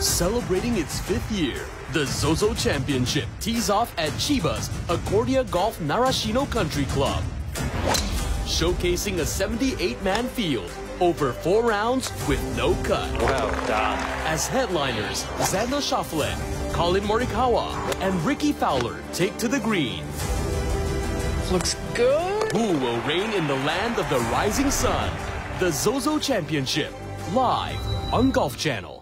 Celebrating its fifth year, the Zozo Championship tees off at Chiba's Accordia Golf Narashino Country Club. Showcasing a 78-man field over four rounds with no cut. Well done. As headliners, Xander Schauffele, Collin Morikawa, and Rickie Fowler take to the green. Looks good. Who will reign in the land of the rising sun? The Zozo Championship, live on Golf Channel.